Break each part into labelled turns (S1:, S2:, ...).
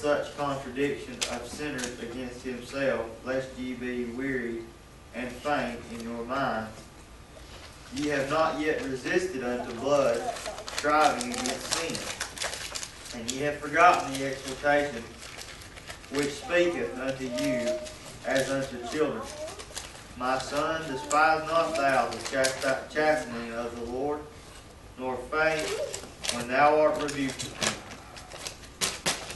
S1: such contradiction of sinners against himself, lest ye be wearied and faint in your minds. Ye have not yet resisted unto blood, striving against sin. And ye have forgotten the exhortation which speaketh unto you as unto children. My son, despise not thou the chastening of the Lord, nor faint when thou art rebuked.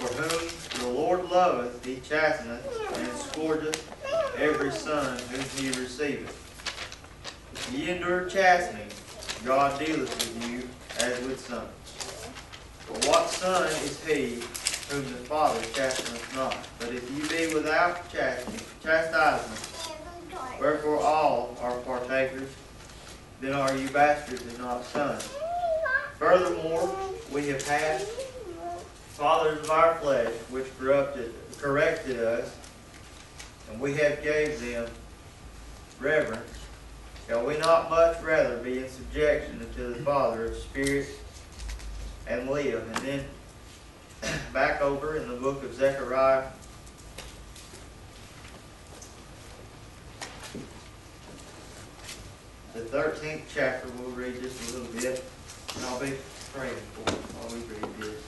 S1: For whom the Lord loveth, he chasteneth, and scourgeth every son whom he receiveth. If ye endure chastening, God dealeth with you as with sons. For what son is he whom the Father chasteneth not? But if ye be without chastening, chastisement, wherefore all are partakers, then are you bastards and not sons. Furthermore, we have had fathers of our flesh which corrupted, corrected us, and we have gave them reverence. Shall we not much rather be in subjection unto the Father of spirits and live? And then back over in the book of Zechariah. The thirteenth chapter, we'll read just a little bit, and I'll be praying for while we read this.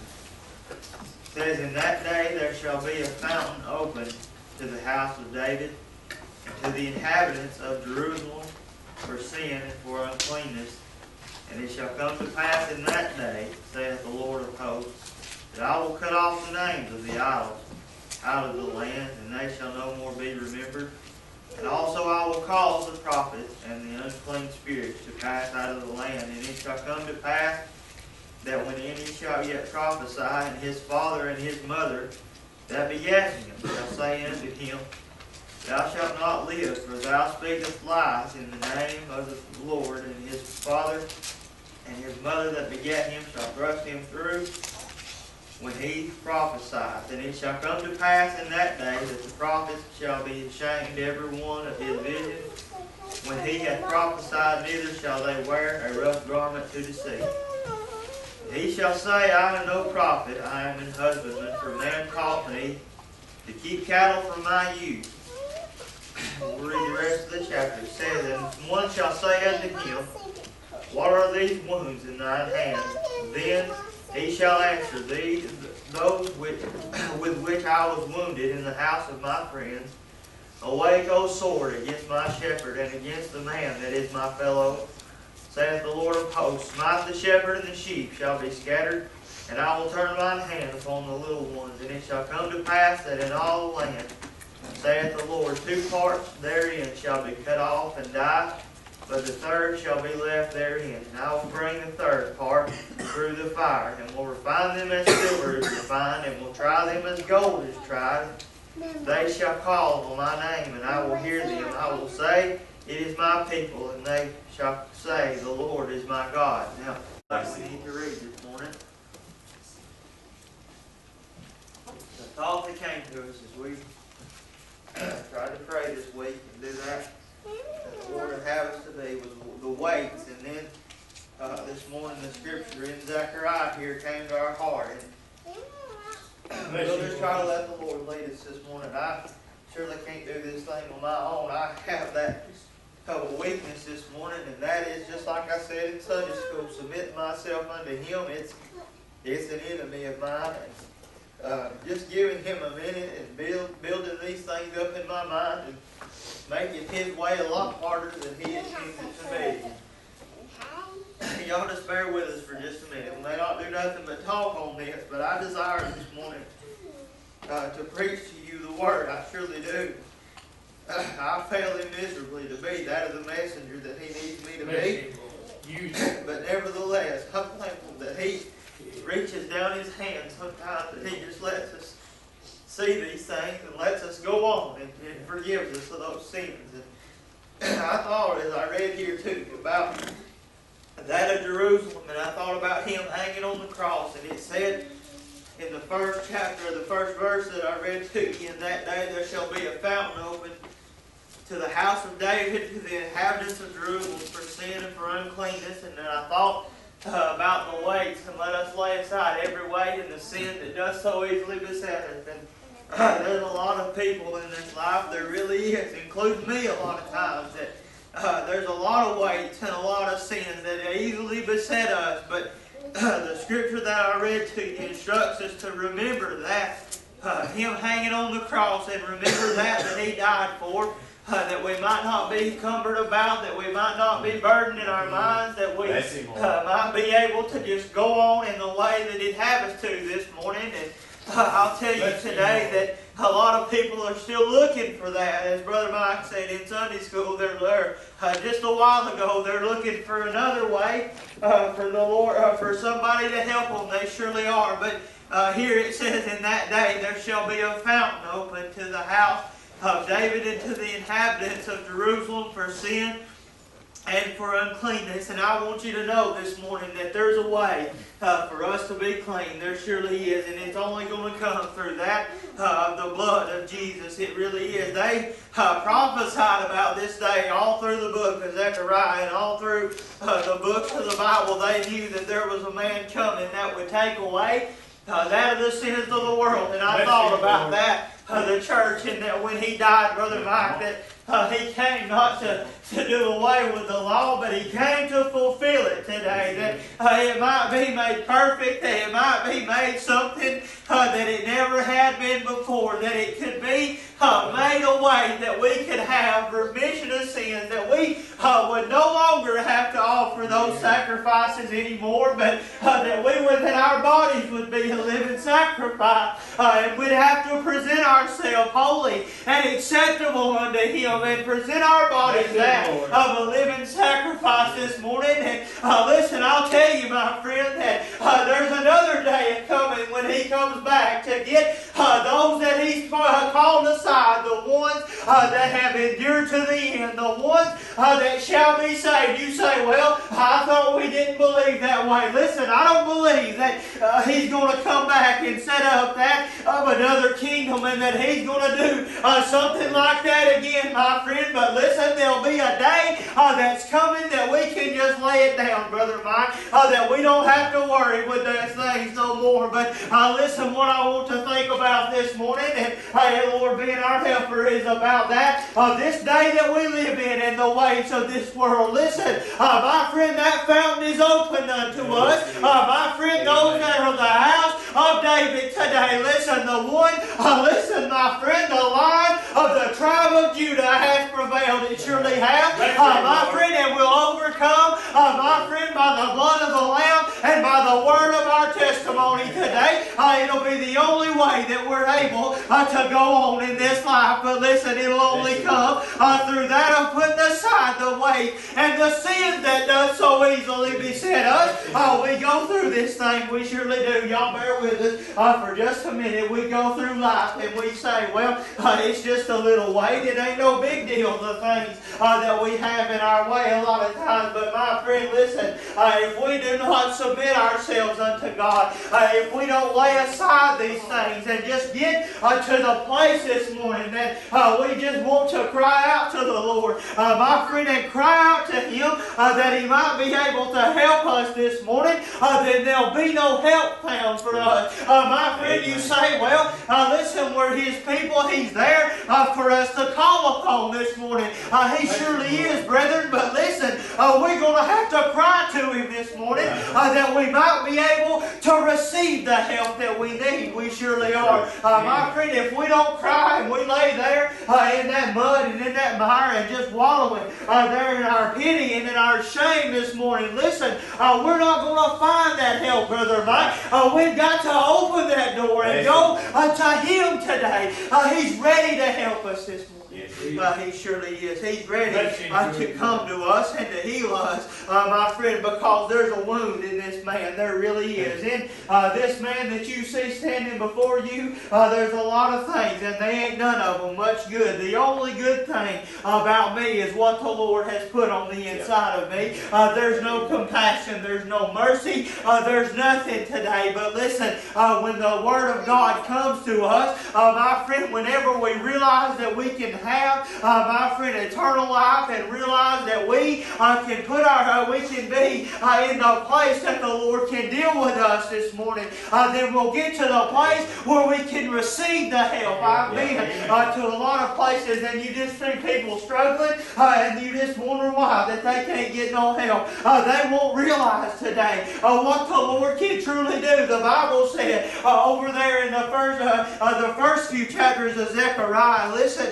S1: Says, In that day there shall be a fountain opened to the house of David, and to the inhabitants of Jerusalem for sin and for uncleanness. And it shall come to pass in that day, saith the Lord of hosts, that I will cut off the names of the idols out of the land, and they shall no more be remembered. And also I will cause the prophets and the unclean spirits to pass out of the land. And it shall come to pass that when any shall yet prophesy, and his father and his mother that begat him shall say unto him, Thou shalt not live, for thou speakest lies in the name of the Lord, and his father and his mother that begat him shall thrust him through when he prophesieth. And it shall come to pass in that day that the prophets shall be ashamed every one of his vision. When he hath prophesied, neither shall they wear a rough garment to deceive. He shall say, I am no prophet, I am an husbandman, for man taught me to keep cattle from my youth. We'll read the rest of the chapter. It says, And one shall say unto him, What are these wounds in thine hands? Then he shall answer, These, those with which I was wounded in the house of my friends. Awake, O sword, against my shepherd, and against the man that is my fellow, saith the Lord of hosts. Smite the shepherd, and the sheep shall be scattered, and I will turn mine hand upon the little ones. And it shall come to pass that in all the land, saith the Lord, two parts therein shall be cut off and die, but the third shall be left therein. And I will bring the third part through the fire, and will refine them as silver is refined, and will try them as gold is tried. They shall call on my name, and I will hear them. I will say, It is my people, and they shall say, The Lord is my God. Now, like we need to read this morning. The thought that came to us as we tried to pray this week and do that, that the Lord would have us to be was the weights, and then uh, this morning the scripture in Zechariah here came to our heart. And We'll just try to let the Lord lead us this morning. I surely can't do this thing on my own. I have that couple weakness this morning, and that is just like I said in Sunday school, submit myself unto Him. It's it's an enemy of mine. And, uh, just giving Him a minute and build, building these things up in my mind and making His way a lot harder than He it to be. Y'all just bear with us for just a minute. We may not do nothing but talk on this, but I desire this morning uh, to preach to you the word. I surely do. I failed him miserably to be that of the messenger that he needs me to be. But nevertheless, I'm thankful that he reaches down his hand sometimes and he just lets us see these things and lets us go on and, and forgives us of those sins. And I thought as I read here too about that of Jerusalem, and I thought about him hanging on the cross, and it said in the first chapter of the first verse that I read to you, in that day there shall be a fountain open to the house of David, to the inhabitants of Jerusalem for sin and for uncleanness. And then I thought uh, about the weights, and let us lay aside every weight and the sin that does so easily beset us. And uh, there's a lot of people in this life, there really is, including me a lot of times, that uh, there's a lot of weights and a lot of sins that easily beset us. But uh, the scripture that I read to you instructs us to remember that. Uh, him hanging on the cross and remember that that he died for uh, that we might not be cumbered about, that we might not be burdened in our minds, that we uh, might be able to just go on in the way that have us to this morning. And uh, I'll tell you today that a lot of people are still looking for that. As Brother Mike said in Sunday school, they're there uh, just a while ago. They're looking for another way uh, for the Lord, uh, for somebody to help them. They surely are. But uh, here it says, "In that day there shall be a fountain open to the house." Of David and to the inhabitants of Jerusalem for sin and for uncleanness. And I want you to know this morning that there's a way uh, for us to be clean. There surely is. And it's only going to come through that uh, the blood of Jesus. It really is. They uh, prophesied about this day all through the book of Zechariah and all through uh, the books of the Bible. They knew that there was a man coming that would take away uh, that of the sins of the world. And I thought about that of the church, and that when he died, Brother Mike, that uh, he came not to, to do away with the law, but he came to fulfill it today. That uh, it might be made perfect, that it might be made something uh, that it never had been before, that it could be uh, made a way that we could have remission of sins, that we uh, would no longer have to offer those sacrifices anymore, but uh, that we would, that our bodies would be a living sacrifice, uh, and we'd have to present ourselves holy and acceptable unto Him, and present our bodies that of a living sacrifice this morning. And uh, listen, I'll tell you, my friend, that uh, there's another day coming when He comes back to get those that He's called aside the ones uh, that have endured to the end, the ones uh, that shall be saved. You say, well, I thought we didn't believe that way. Listen, I don't believe that uh, he's going to come back and set up that of another kingdom and that he's going to do uh, something like that again, my friend. But listen, there'll be a day uh, that's coming that we can just lay it down, Brother Mike, uh, that we don't have to worry with those things no more. But listen, what I want to think about this morning, and hey, Lord, being our helper is about that. Uh, this day that we live in and the ways of this world. Listen, uh, my friend, that fountain is open unto us. Uh, my friend, those that are the house of David today. Listen, the one, uh, listen, my friend, the line of the tribe of Judah has prevailed. It surely has. Uh, my friend, and will overcome, uh, my friend, by the blood of the Lamb and by the word of our testimony today. Uh, it'll be the only way that we're able uh, to go on in this life. But listen, it'll only come uh, through that of putting aside the weight and the sin that does so easily beset us. Uh, we go through this thing, we surely do. Y'all bear with us uh, for just a minute. We go through life and we say, well, uh, it's just a little weight. It ain't no big deal, the things uh, that we have in our way a lot of times. But my friend, listen, uh, if we do not submit ourselves unto God, uh, if we don't lay aside these things and just get to the place this morning that we just want to cry out to the Lord, my friend, and cry out to Him that He might be able to help us this morning, then there'll be no help found for us. Uh, my friend, you say, well, uh, listen, we're His people. He's there uh, for us to call upon this morning. Uh, he surely is, brethren. But listen, uh, we're going to have to cry to Him this morning uh, that we might be able to receive the help that we need. We surely are. my friend, if we don't cry and we lay there in that mud and in that mire and just wallowing there in our pity and in our shame this morning, listen, we're not going to find that help, Brother Mike. we've got to open that door and go uh, to Him today. Uh, he's ready to help us this morning. Uh, he surely is. He's ready uh, to come to us and to heal us, uh, my friend, because there's a wound in this man. There really is. In uh, this man that you see standing before you, uh, there's a lot of things, and they ain't none of them much good. The only good thing about me is what the Lord has put on the inside of me. Uh, there's no compassion. There's no mercy. there's nothing today. But listen, when the Word of God comes to us, uh, my friend, whenever we realize that we can have, uh, my friend, eternal life and realize that we uh, can put our, uh, we can be uh, in the place that the Lord can deal with us this morning, uh, then we'll get to the place where we can receive the help. I've been uh, to a lot of places and you just see people struggling uh, and you just wonder why that they can't get no help. Uh, they won't realize today uh, what the Lord can truly do. The Bible said uh, over there in the first, uh, uh, the first few chapters of Zechariah, listen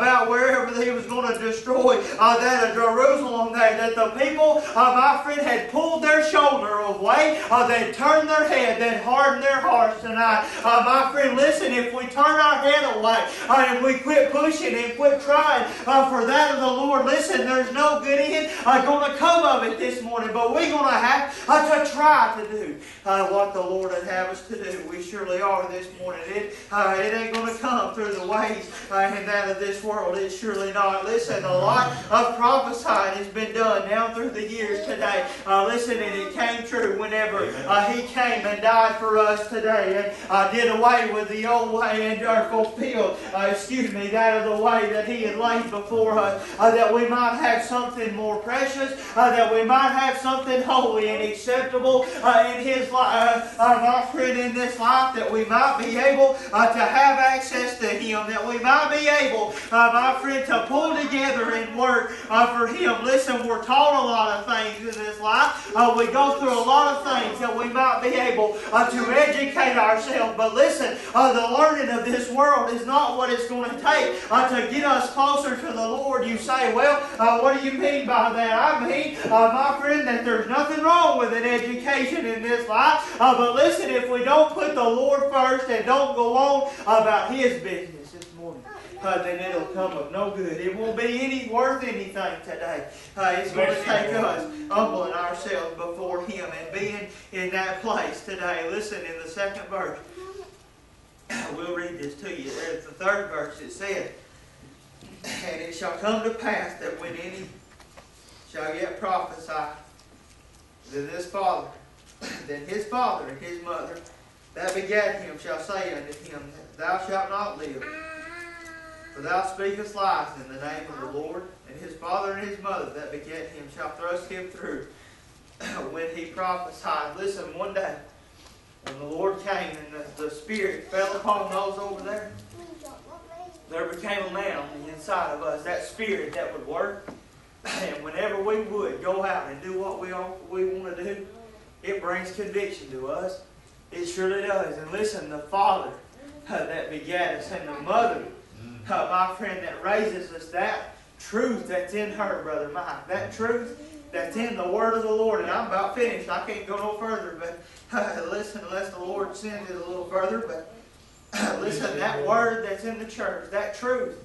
S1: about wherever he was going to destroy uh, that of Jerusalem there, that the people, uh, my friend, had pulled their shoulder away, uh, they turned their head, they hardened their hearts tonight. Uh, my friend, listen, if we turn our head away uh, and we quit pushing and quit trying uh, for that of the Lord, listen, there's no good end uh, going to come of it this morning, but we're going to have uh, to try to do what the Lord would have us to do. We surely are this morning. It, it ain't going to come through the ways and that of this world. World, it's surely not. Listen, a lot of prophesying has been done down through the years today. Uh, listen, and it came true whenever uh, He came and died for us today and uh, did away with the old way and uh, fulfilled, uh, excuse me, that of the way that He had laid before us, uh, that we might have something more precious, uh, that we might have something holy and acceptable uh, in His life, uh, uh, my in this life, that we might be able uh, to have access to Him, that we might be able, uh, my friend, to pull together and work uh, for Him. Listen, we're taught a lot of things in this life. Uh, we go through a lot of things that we might be able uh, to educate ourselves. But listen, uh, the learning of this world is not what it's going to take uh, to get us closer to the Lord. You say, well, what do you mean by that? I mean, my friend, that there's nothing wrong with an education in this life. But listen, if we don't put the Lord first and don't go on about His business uh, then it'll come of no good. It won't be any worth anything today. Uh, it's going to take us humbling ourselves before Him and being in that place today. Listen in the second verse. We'll read this to you. There's the third verse. It says, And it shall come to pass that when any shall yet prophesy, that this father, then his father and his mother that begat him shall say unto him, Thou shalt not live. For thou speakest lies in the name of the Lord, and his father and his mother that begat him shall thrust him through when he prophesied. Listen, one day, when the Lord came and the, the Spirit fell upon those over there, there became a man on the inside of us, that Spirit that would work. And whenever we would go out and do what we, we want to do, it brings conviction to us. It surely does. And listen, the Father that begat us and the Mother uh, my friend that raises us, that truth that's in her, Brother Mike, that truth that's in the Word of the Lord. And I'm about finished. I can't go no further, but uh, listen, unless the Lord sends it a little further. But uh, listen, that Word that's in the church, that truth,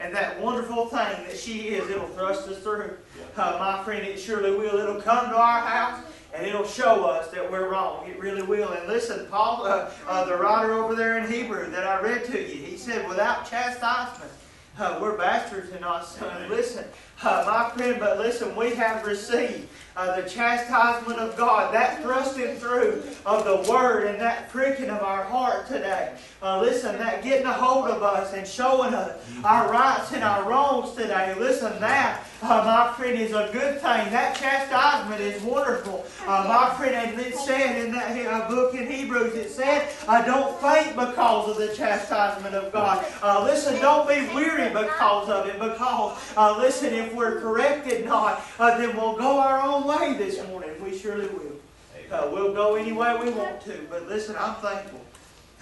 S1: and that wonderful thing that she is, it'll thrust us through. Uh, my friend, it surely will. It'll come to our house. And it'll show us that we're wrong. It really will. And listen, Paul, uh, uh, the writer over there in Hebrew that I read to you, he said, without chastisement, uh, we're bastards and not sons. Listen, uh, my friend, but listen, we have received uh, the chastisement of God, that thrusting through of the Word and that pricking of our heart today. Uh, listen, that getting a hold of us and showing us our rights and our wrongs today. Listen, that, uh, my friend, is a good thing. That chastisement is wonderful. Uh, my friend, and it said in that uh, book in Hebrews, it said, uh, don't faint because of the chastisement of God. Uh, listen, don't be weary because of it, because, uh, listen, if we're corrected not, uh, then we'll go our own way this morning. We surely will. Uh, we'll go any way we want to. But listen, I'm thankful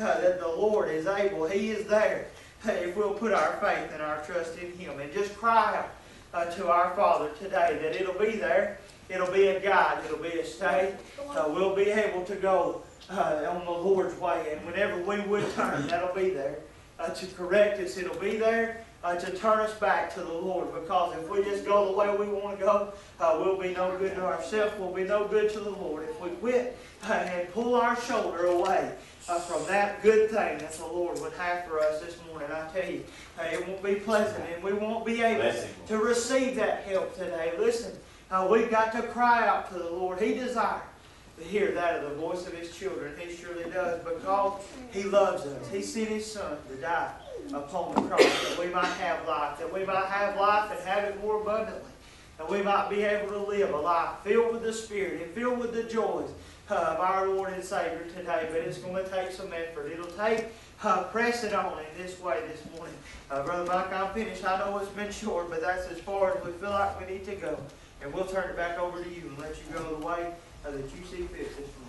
S1: uh, that the Lord is able. He is there. If we'll put our faith and our trust in Him and just cry out uh, to our Father today that it'll be there. It'll be a guide. It'll be a stay. Uh, we'll be able to go uh, on the Lord's way. And whenever we would turn, that'll be there. Uh, to correct us, it'll be there uh, to turn us back to the Lord. Because if we just go the way we want to go, uh, we'll be no good to ourselves. We'll be no good to the Lord. If we quit and pull our shoulder away uh, from that good thing that the Lord would have for us this morning, I tell you, it won't be pleasant and we won't be able
S2: Blessing.
S1: to receive that help today. Listen, uh, we've got to cry out to the Lord. He desires to hear that of the voice of his children. He surely does because he loves us. He sent his son to die upon the cross that we might have life, that we might have life and have it more abundantly. And we might be able to live a life filled with the Spirit and filled with the joys of our Lord and Savior today. But it's going to take some effort. It'll take uh, pressing on in this way this morning. Uh, Brother Mike, I'm finished. I know it's been short, but that's as far as we feel like we need to go. And we'll turn it back over to you and let you go the way uh, that you see fit this morning.